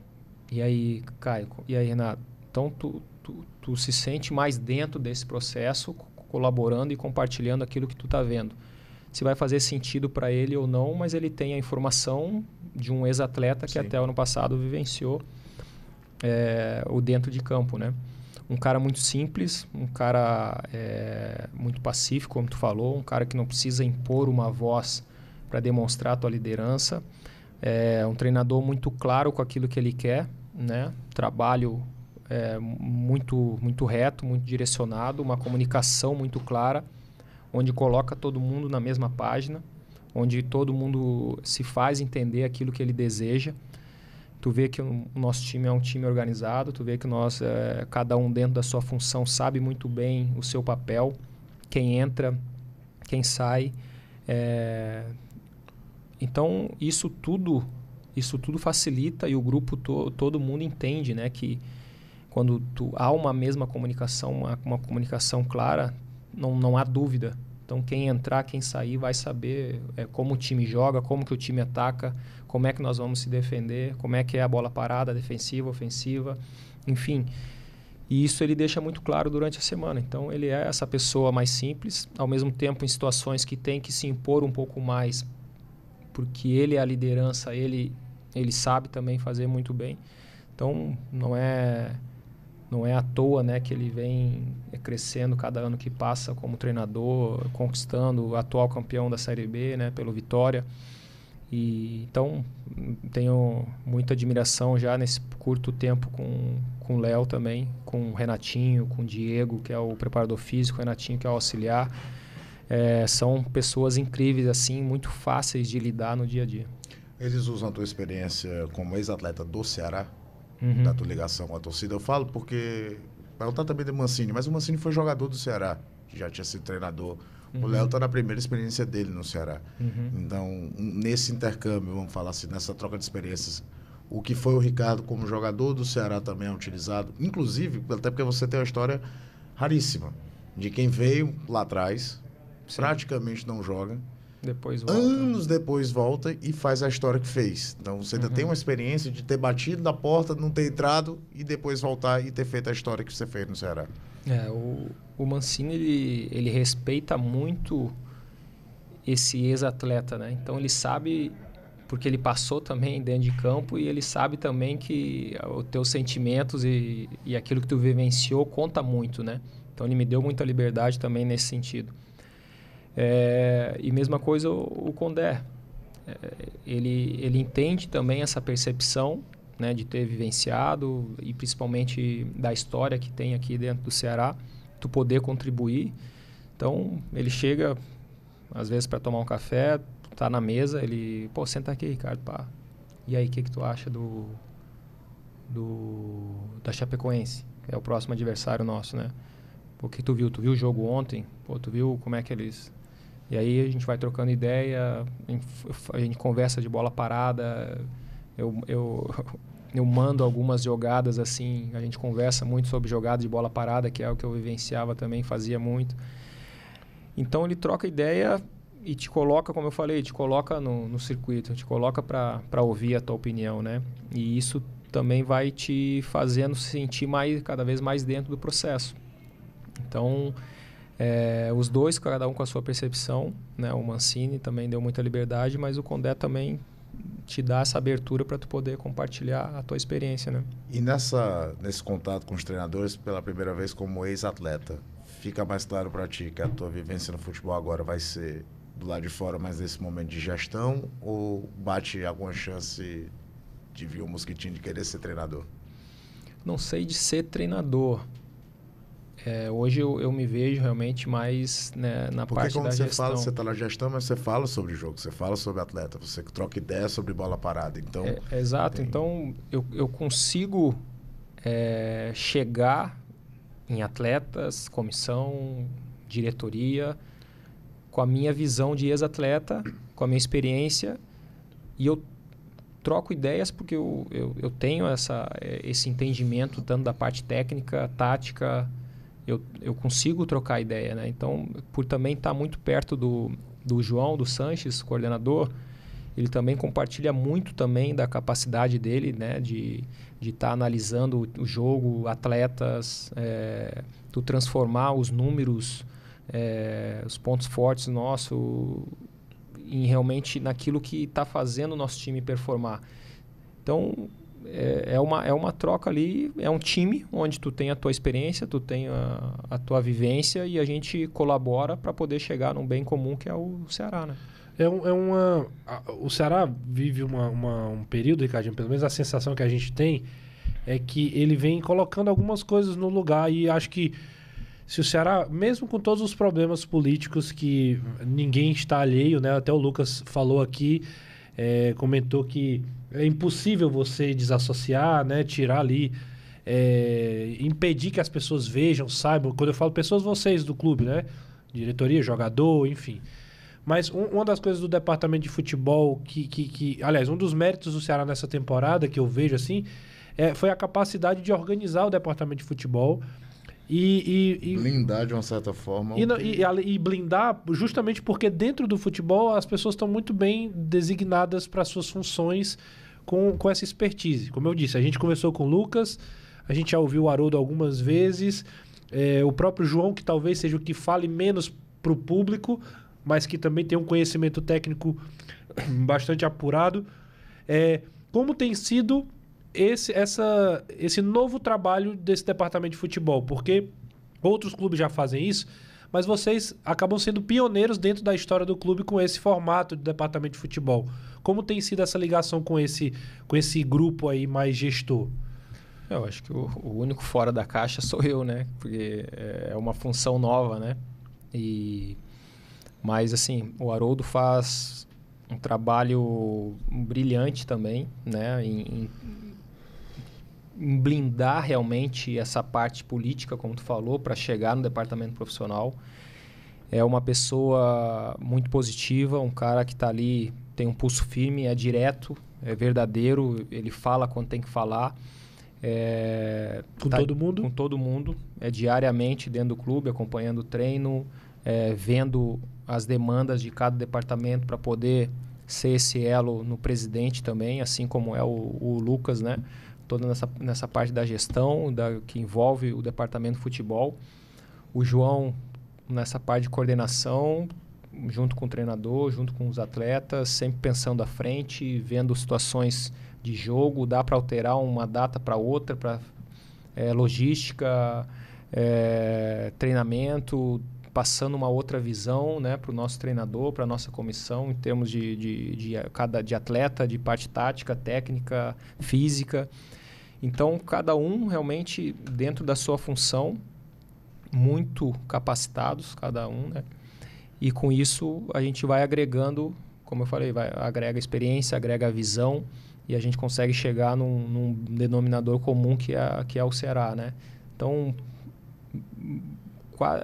E aí, Caio? E aí, Renato? Então, tu, tu, tu se sente mais dentro desse processo, colaborando e compartilhando aquilo que tu está vendo. Se vai fazer sentido para ele ou não, mas ele tem a informação de um ex-atleta que Sim. até o ano passado vivenciou é, o dentro de campo, né? Um cara muito simples, um cara é, muito pacífico, como tu falou, um cara que não precisa impor uma voz para demonstrar a tua liderança, é um treinador muito claro com aquilo que ele quer, né? Trabalho é, muito muito reto, muito direcionado, uma comunicação muito clara, onde coloca todo mundo na mesma página, onde todo mundo se faz entender aquilo que ele deseja tu vê que o nosso time é um time organizado, tu vê que nós, é, cada um dentro da sua função sabe muito bem o seu papel, quem entra, quem sai. É... Então, isso tudo isso tudo facilita e o grupo to, todo mundo entende né, que quando tu, há uma mesma comunicação, uma, uma comunicação clara, não, não há dúvida. Então, quem entrar, quem sair, vai saber é, como o time joga, como que o time ataca, como é que nós vamos se defender, como é que é a bola parada, defensiva, ofensiva, enfim. E isso ele deixa muito claro durante a semana. Então ele é essa pessoa mais simples, ao mesmo tempo em situações que tem que se impor um pouco mais, porque ele é a liderança, ele ele sabe também fazer muito bem. Então não é não é à toa, né, que ele vem crescendo cada ano que passa como treinador, conquistando o atual campeão da Série B, né, pelo Vitória. E, então, tenho muita admiração já nesse curto tempo com, com o Léo também, com o Renatinho, com o Diego, que é o preparador físico, o Renatinho, que é o auxiliar. É, são pessoas incríveis, assim, muito fáceis de lidar no dia a dia. Eles usam a tua experiência como ex-atleta do Ceará, uhum. da tua ligação com a torcida. Eu falo porque. Perguntar também do Mancini, mas o Mancini foi jogador do Ceará, já tinha sido treinador. Uhum. O Léo está na primeira experiência dele no Ceará. Uhum. Então, nesse intercâmbio, vamos falar assim, nessa troca de experiências, o que foi o Ricardo como jogador do Ceará também é utilizado, inclusive, até porque você tem uma história raríssima de quem veio lá atrás, Sim. praticamente não joga. Depois volta. Anos depois volta e faz a história que fez. Então você ainda uhum. tem uma experiência de ter batido na porta, não ter entrado e depois voltar e ter feito a história que você fez no Ceará. É, o, o Mancini ele, ele respeita muito esse ex-atleta, né? Então ele sabe porque ele passou também dentro de campo e ele sabe também que os teus sentimentos e, e aquilo que tu vivenciou conta muito, né? Então ele me deu muita liberdade também nesse sentido. É, e mesma coisa o, o Condé. É, ele, ele entende também essa percepção né, de ter vivenciado e principalmente da história que tem aqui dentro do Ceará, tu poder contribuir. Então ele chega às vezes para tomar um café, tá na mesa, ele, pô, senta aqui, Ricardo, pá. E aí, o que que tu acha do do da Chapecoense, que é o próximo adversário nosso, né? O que tu viu? Tu viu o jogo ontem? Pô, tu viu como é que eles e aí a gente vai trocando ideia, a gente conversa de bola parada, eu, eu, *laughs* eu mando algumas jogadas assim, a gente conversa muito sobre jogada de bola parada, que é o que eu vivenciava também, fazia muito. Então ele troca ideia e te coloca, como eu falei, te coloca no, no circuito, te coloca para ouvir a tua opinião, né? E isso também vai te fazendo se sentir mais, cada vez mais dentro do processo. Então, é, os dois, cada um com a sua percepção, né? O Mancini também deu muita liberdade, mas o Condé também te dá essa abertura para tu poder compartilhar a tua experiência, né? E nessa nesse contato com os treinadores pela primeira vez como ex-atleta, fica mais claro para ti que a tua vivência no futebol agora vai ser do lado de fora, mas nesse momento de gestão ou bate alguma chance de vir o um mosquitinho de querer ser treinador? Não sei de ser treinador, é, hoje eu, eu, me vejo realmente mais né, na Porque parte da você gestão. Fala, você está na gestão, mas você fala sobre jogo, você fala sobre atleta, você troca ideia sobre bola parada. Então, é, é exato. Tem... Então, eu, eu consigo é, chegar em atletas, comissão, diretoria, com a minha visão de ex-atleta, com a minha experiência, e eu troco ideias porque eu, eu, eu tenho essa, é, esse entendimento tanto da parte técnica, tática, eu, eu consigo trocar ideia, né? Então, por também estar tá muito perto do, do João, do Sanches, coordenador, ele também compartilha muito também da capacidade dele, né? De estar tá analisando o jogo, atletas, é, tu transformar os números, é, os pontos fortes nosso em realmente naquilo que está fazendo o nosso time performar. Então, é, é, uma, é uma troca ali, é um time onde tu tem a tua experiência, tu tem a, a tua vivência e a gente colabora para poder chegar num bem comum que é o Ceará, né? É, um, é uma. A, o Ceará vive uma, uma, um período, Ricardinho, pelo menos a sensação que a gente tem é que ele vem colocando algumas coisas no lugar e acho que se o Ceará, mesmo com todos os problemas políticos que ninguém está alheio, né? Até o Lucas falou aqui, é, comentou que é impossível você desassociar, né? Tirar ali, é, impedir que as pessoas vejam, saibam. Quando eu falo pessoas, vocês do clube, né? Diretoria, jogador, enfim. Mas um, uma das coisas do departamento de futebol que, que, que, aliás, um dos méritos do Ceará nessa temporada que eu vejo assim, é, foi a capacidade de organizar o departamento de futebol e, e, e, blindar de uma certa forma. E, e, e, blindar justamente porque dentro do futebol as pessoas estão muito bem designadas para suas funções com, com essa expertise. Como eu disse, a gente conversou com o Lucas, a gente já ouviu o Haroldo algumas vezes, é, o próprio João, que talvez seja o que fale menos para o público, mas que também tem um conhecimento técnico *clears throat* bastante apurado. É, como tem sido esse, essa, esse novo trabalho desse departamento de futebol, porque outros clubes já fazem isso, mas vocês acabam sendo pioneiros dentro da história do clube com esse formato de departamento de futebol. Como tem sido essa ligação com esse, com esse grupo aí mais gestor? Eu acho que o, o único fora da caixa sou eu, né? Porque é uma função nova, né? E mas assim, o Haroldo faz um trabalho brilhante também, né? Em, em blindar realmente essa parte política, como tu falou, para chegar no departamento profissional. É uma pessoa muito positiva, um cara que está ali, tem um pulso firme, é direto, é verdadeiro, ele fala quando tem que falar. É, com tá, todo mundo? Com todo mundo. É diariamente dentro do clube, acompanhando o treino, é, vendo as demandas de cada departamento para poder ser esse elo no presidente também, assim como é o, o Lucas, né? Toda nessa, nessa parte da gestão, da, que envolve o departamento de futebol. O João nessa parte de coordenação, junto com o treinador, junto com os atletas, sempre pensando à frente, vendo situações de jogo, dá para alterar uma data para outra, para é, logística, é, treinamento, passando uma outra visão né, para o nosso treinador, para a nossa comissão, em termos de, de, de, cada, de atleta, de parte tática, técnica, física. Então, cada um realmente dentro da sua função, muito capacitados, cada um, né? E com isso a gente vai agregando, como eu falei, vai, agrega experiência, agrega visão e a gente consegue chegar num, num denominador comum que é, que é o Ceará, né? Então,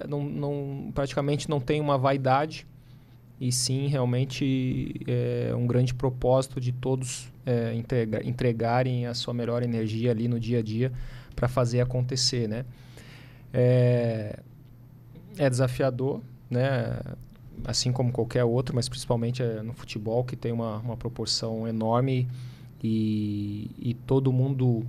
não, não, praticamente não tem uma vaidade e sim realmente é, um grande propósito de todos é, entrega, entregarem a sua melhor energia ali no dia a dia para fazer acontecer, né? É, é desafiador, né? Assim como qualquer outro, mas principalmente é no futebol que tem uma, uma proporção enorme e, e todo mundo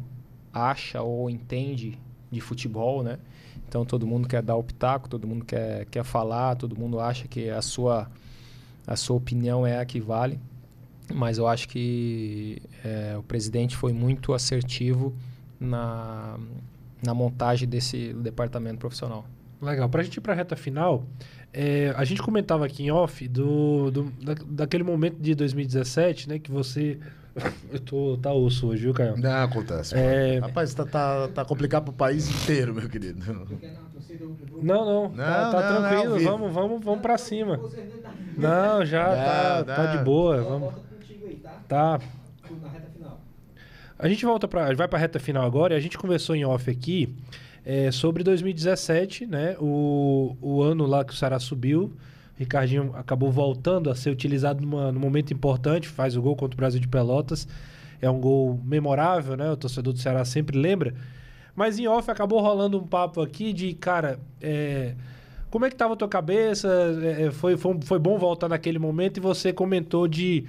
acha ou entende de futebol, né? Então todo mundo quer dar o pitaco, todo mundo quer, quer falar, todo mundo acha que a sua, a sua opinião é a que vale. Mas eu acho que é, o presidente foi muito assertivo na, na montagem desse departamento profissional. Legal. Para a gente ir para a reta final, é, a gente comentava aqui em off do, do da, daquele momento de 2017, né, que você *laughs* eu tô tá osso hoje, viu, Caio? Não, acontece. É... Rapaz, tá, tá, tá complicado pro país inteiro, meu querido. Não, não. não tá, tá não, tranquilo. Não, vamos, vamos, vamos pra cima. Não, já tá, tá de boa. Vamos. Tá. A gente volta para, vai para a reta final agora. E a gente conversou em off aqui é, sobre 2017, né? O, o ano lá que o Ceará subiu. Ricardinho acabou voltando a ser utilizado numa, num momento importante, faz o gol contra o Brasil de Pelotas. É um gol memorável, né? O torcedor do Ceará sempre lembra. Mas em off acabou rolando um papo aqui de, cara, é, como é que estava a tua cabeça? É, é, foi, foi, foi bom voltar naquele momento e você comentou de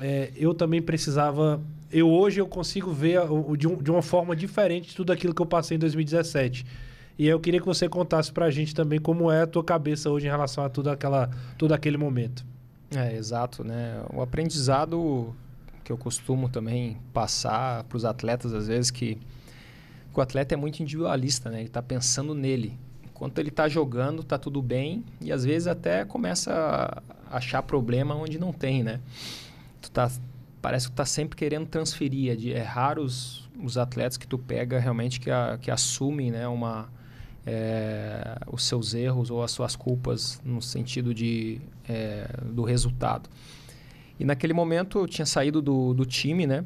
é, eu também precisava. Eu hoje eu consigo ver de, um, de uma forma diferente tudo aquilo que eu passei em 2017. E eu queria que você contasse pra gente também como é a tua cabeça hoje em relação a tudo, aquela, todo aquele momento. É, exato, né? O aprendizado que eu costumo também passar para os atletas, às vezes, que o atleta é muito individualista, né? Ele está pensando nele. Enquanto ele está jogando, está tudo bem e às vezes até começa a achar problema onde não tem, né? Tu tá, parece que tá sempre querendo transferir. É, é raro os, os atletas que tu pega realmente que, a, que assumem né, uma, é, os seus erros ou as suas culpas no sentido de, é, do resultado. E naquele momento eu tinha saído do, do time, né?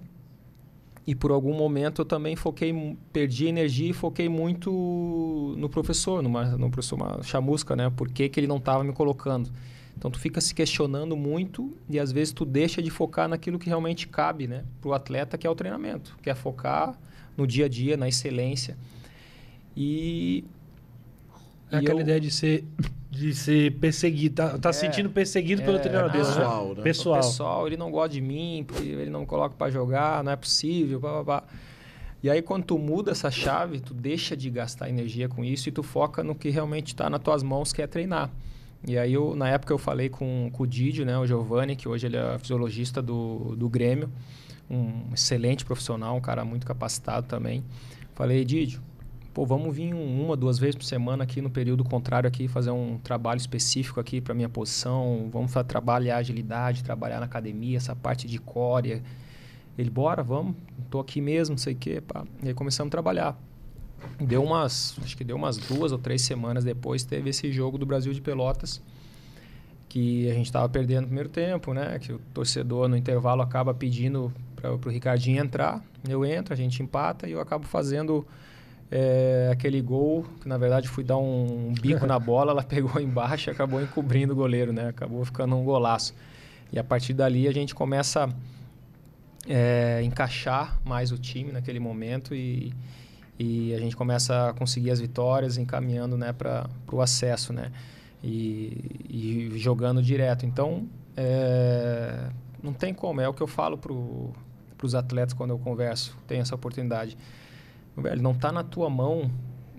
E por algum momento eu também foquei, perdi energia e foquei muito no professor, numa, no professor Chamusca, né? Por que, que ele não estava me colocando? Então tu fica se questionando muito e às vezes tu deixa de focar naquilo que realmente cabe, né? Para o atleta que é o treinamento, que é focar no dia a dia, na excelência. E é aquela eu... ideia de ser, de ser perseguido, tá, tá é, sentindo perseguido é, pelo treinador. Pessoal, né? Pessoal. O pessoal, ele não gosta de mim, ele não coloca para jogar, não é possível, blá, blá, blá. E aí quando tu muda essa chave, tu deixa de gastar energia com isso e tu foca no que realmente está nas tuas mãos, que é treinar. E aí eu, na época eu falei com, com o Didio, né, o Giovanni, que hoje ele é fisiologista do, do Grêmio, um excelente profissional, um cara muito capacitado também. Falei, Didio, pô, vamos vir uma, duas vezes por semana aqui no período contrário aqui, fazer um trabalho específico aqui para minha posição, vamos trabalhar agilidade, trabalhar na academia, essa parte de core. Ele, bora, vamos, tô aqui mesmo, não sei o quê, pá. E aí começamos a trabalhar. Deu umas, acho que deu umas duas ou três semanas depois, teve esse jogo do Brasil de Pelotas, que a gente estava perdendo no primeiro tempo, né? Que o torcedor no intervalo acaba pedindo para o Ricardinho entrar, eu entro, a gente empata e eu acabo fazendo é, aquele gol, que na verdade fui dar um, um bico na bola, ela *laughs* pegou embaixo e acabou encobrindo o goleiro, né? Acabou ficando um golaço. E a partir dali a gente começa é, encaixar mais o time naquele momento e, e a gente começa a conseguir as vitórias encaminhando né, para o acesso, né? E, e, jogando direto. Então, é, não tem como. É o que eu falo para os atletas quando eu converso, tenho essa oportunidade Velho, não está na tua mão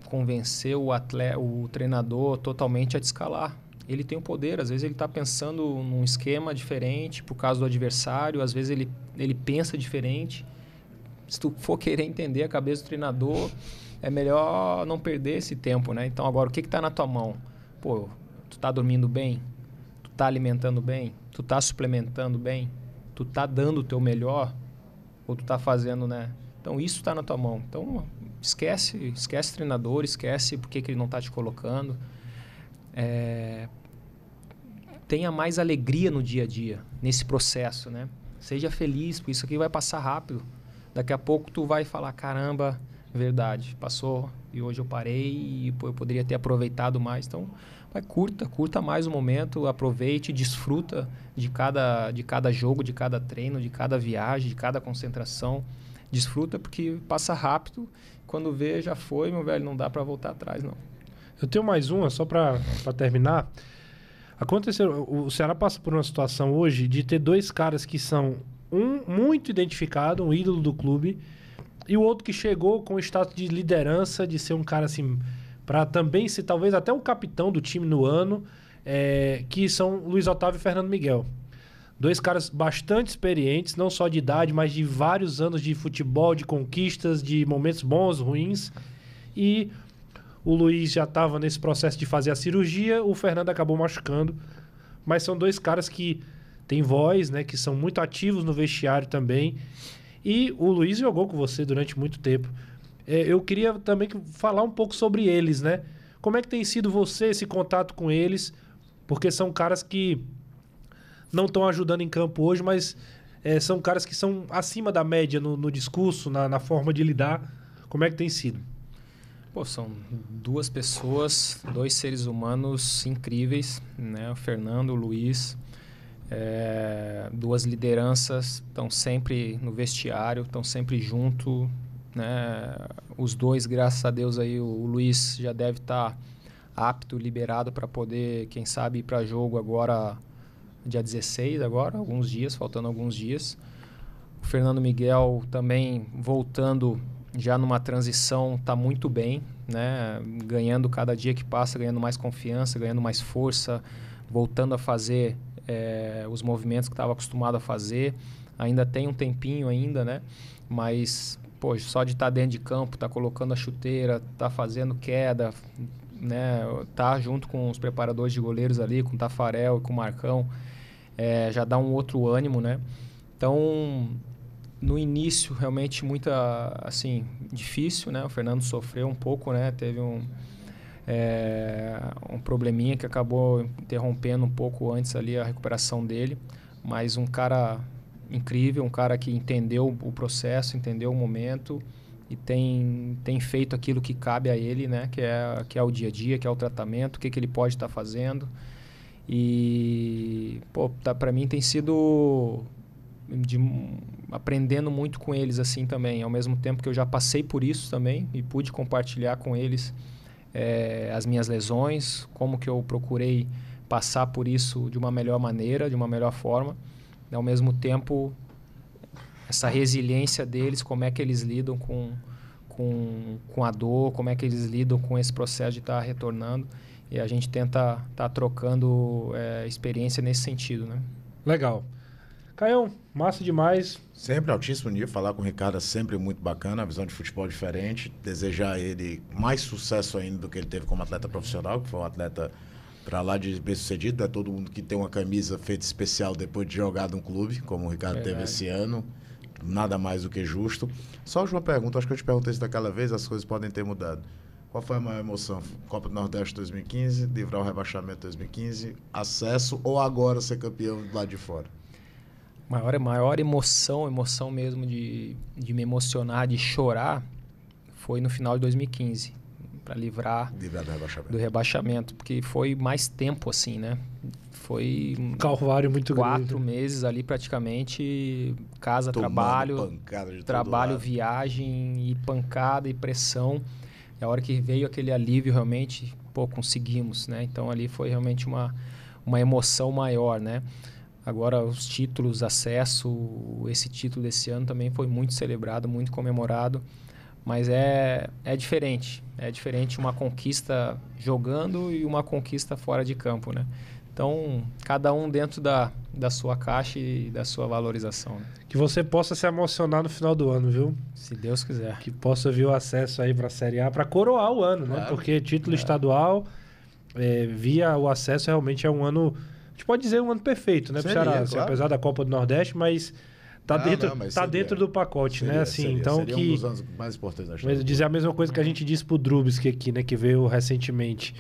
convencer o atleta, o treinador totalmente a te escalar. Ele tem o poder, às vezes ele está pensando num esquema diferente por causa do adversário, às vezes ele, ele pensa diferente. Se tu for querer entender a cabeça do treinador, é melhor não perder esse tempo, né? Então agora, o que está na tua mão? Pô, tu está dormindo bem? Tu está alimentando bem? Tu está suplementando bem? Tu está dando o teu melhor? Ou tu está fazendo, né? Então isso está na tua mão. Então esquece, esquece treinador, esquece porque que ele não está te colocando. É, tenha mais alegria no dia a dia, nesse processo, né? Seja feliz, porque isso aqui vai passar rápido. Daqui a pouco tu vai falar, caramba, verdade, passou e hoje eu parei e pô, eu poderia ter aproveitado mais. Então, vai curta, curta mais o momento, aproveite, desfruta de cada, de cada jogo, de cada treino, de cada viagem, de cada concentração desfruta porque passa rápido. Quando vê, já foi, meu velho, não dá para voltar atrás, não. Eu tenho mais uma, só para terminar. Aconteceu, o Ceará passa por uma situação hoje de ter dois caras que são um muito identificado, um ídolo do clube, e o outro que chegou com o status de liderança, de ser um cara assim, para também ser talvez até um capitão do time no ano, é, que são Luiz Otávio e Fernando Miguel. Dois caras bastante experientes, não só de idade, mas de vários anos de futebol, de conquistas, de momentos bons, ruins. E o Luiz já estava nesse processo de fazer a cirurgia, o Fernando acabou machucando. Mas são dois caras que têm voz, né? Que são muito ativos no vestiário também. E o Luiz jogou com você durante muito tempo. É, eu queria também falar um pouco sobre eles, né? Como é que tem sido você esse contato com eles? Porque são caras que não estão ajudando em campo hoje, mas é, são caras que são acima da média no, no discurso, na, na, forma de lidar. Como é que tem sido? Pô, são duas pessoas, dois seres humanos incríveis, né? O Fernando, o Luiz, é, duas lideranças, estão sempre no vestiário, estão sempre junto, né? Os dois, graças a Deus aí, o, o Luiz já deve estar tá apto, liberado para poder, quem sabe, ir para jogo agora dia 16 agora, alguns dias, faltando alguns dias. O Fernando Miguel também voltando já numa transição, está muito bem, né? Ganhando cada dia que passa, ganhando mais confiança, ganhando mais força, voltando a fazer é, os movimentos que estava acostumado a fazer. Ainda tem um tempinho ainda, né? Mas, pô, só de estar tá dentro de campo, tá colocando a chuteira, tá fazendo queda, né? Tá junto com os preparadores de goleiros ali, com o Tafarel e com o Marcão é, já dá um outro ânimo, né? Então, no início, realmente muita, assim, difícil, né? O Fernando sofreu um pouco, né? Teve um, é, um probleminha que acabou interrompendo um pouco antes ali a recuperação dele, mas um cara incrível, um cara que entendeu o processo, entendeu o momento e tem, tem feito aquilo que cabe a ele, né? Que é, que é o dia a dia, que é o tratamento, o que, que ele pode estar tá fazendo. E, pô, tá, para mim tem sido de, aprendendo muito com eles assim também, ao mesmo tempo que eu já passei por isso também e pude compartilhar com eles é, as minhas lesões, como que eu procurei passar por isso de uma melhor maneira, de uma melhor forma, e ao mesmo tempo essa resiliência deles, como é que eles lidam com, com, com a dor, como é que eles lidam com esse processo de estar tá retornando e a gente tenta estar tá trocando é, experiência nesse sentido, né? Legal. Caião, massa demais. Sempre altíssimo nível, falar com o Ricardo é sempre muito bacana, a visão de futebol diferente, desejar a ele mais sucesso ainda do que ele teve como atleta profissional, que foi um atleta para lá de bem sucedido, é todo mundo que tem uma camisa feita especial depois de jogar num clube, como o Ricardo teve esse ano, nada mais do que justo. Só uma pergunta, acho que eu te perguntei isso daquela vez, as coisas podem ter mudado. Qual foi a maior emoção? Copa do Nordeste 2015, livrar o rebaixamento 2015, acesso ou agora ser campeão do lado de fora? Maior, maior emoção, emoção mesmo de, de me emocionar, de chorar, foi no final de 2015, para livrar, livrar do, rebaixamento. do rebaixamento, porque foi mais tempo assim, né? Foi um calvário muito quatro grande. meses ali praticamente, casa, Tomando trabalho, trabalho, viagem e pancada e pressão. É a hora que veio aquele alívio realmente, pô, conseguimos, né? Então ali foi realmente uma uma emoção maior, né? Agora, os títulos, acesso, esse título desse ano também foi muito celebrado, muito comemorado. Mas é, é diferente. É diferente uma conquista jogando e uma conquista fora de campo, né? Então, cada um dentro da, da sua caixa e da sua valorização. Né? Que você possa se emocionar no final do ano, viu? Se Deus quiser. Que possa vir o acesso aí para a Série A para coroar o ano, né? Porque título é. estadual, é, via o acesso, realmente é um ano gente pode dizer um ano perfeito, né, seria, Ceará, assim, apesar da Copa do Nordeste, mas tá, não, dentro, não, tá seria, dentro do pacote, né, seria, né? Assim, seria, então seria que um dos anos mais importantes da história. Mas dizer a mesma coisa que a gente disse pro Drubsky aqui, né, que veio recentemente.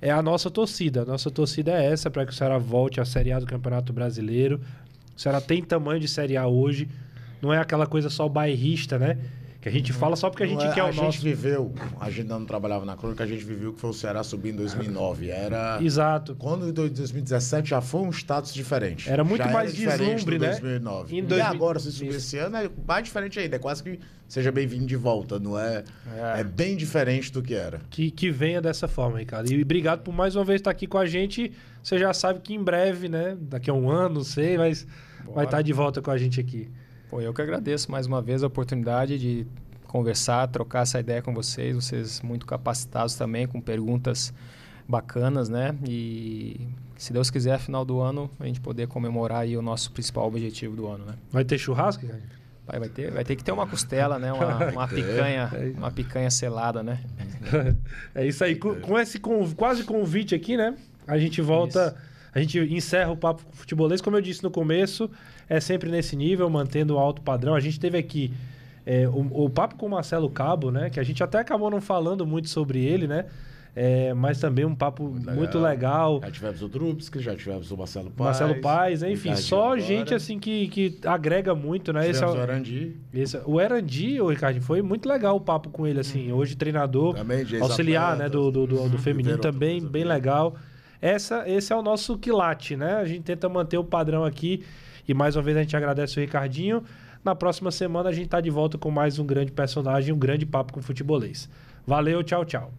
É a nossa torcida. A nossa torcida é essa para que o Ceará volte à Série A do Campeonato Brasileiro. O Ceará tem tamanho de Série A hoje. Não é aquela coisa só bairrista, né? Que a gente fala só porque a gente é, quer a o nosso. A gente viveu, a gente não trabalhava na crônica, a gente viveu que foi o Ceará subir em 2009. Era. Exato. Quando em 2017 já foi um status diferente. Era muito já mais era vislumbre, né? 2009. Em e 2000... agora, se subir esse ano, é mais diferente ainda. É quase que seja bem-vindo de volta, não é? é? É bem diferente do que era. Que, que venha dessa forma, Ricardo. E obrigado por mais uma vez estar aqui com a gente. Você já sabe que em breve, né? Daqui a um ano, não sei, mas Bora. vai estar de volta com a gente aqui. Pô, eu que agradeço mais uma vez a oportunidade de conversar, trocar essa ideia com vocês, vocês muito capacitados também, com perguntas bacanas, né? E se Deus quiser, final do ano, a gente poder comemorar aí o nosso principal objetivo do ano, né? Vai ter churrasco, cara? Vai, vai, ter, vai ter que ter uma costela, né? Uma, *laughs* uma picanha, é uma picanha selada, né? É isso aí. Com, com esse quase convite aqui, né? A gente volta... Isso. A gente encerra o papo futebolês, como eu disse no começo, é sempre nesse nível, mantendo o alto padrão. A gente teve aqui é, o, o, papo com o Marcelo Cabo, né? Que a gente até acabou não falando muito sobre ele, né? É, mas também um papo muito legal. muito legal. Já tivemos o Drubsky, já tivemos o Marcelo Paz. Marcelo Paz, enfim, só agora. gente assim que, que agrega muito, né? Esse é o, Erandi. Esse, o Erandi, o Ricardo, foi muito legal o papo com ele, assim. Hoje treinador, também, auxiliar, né? Do, do, do, do uhum. feminino também, bem legal. Essa, esse é o nosso quilate, né? A gente tenta manter o padrão aqui. E mais uma vez a gente agradece o Ricardinho. Na próxima semana a gente está de volta com mais um grande personagem, um grande papo com futebolês. Valeu, tchau, tchau.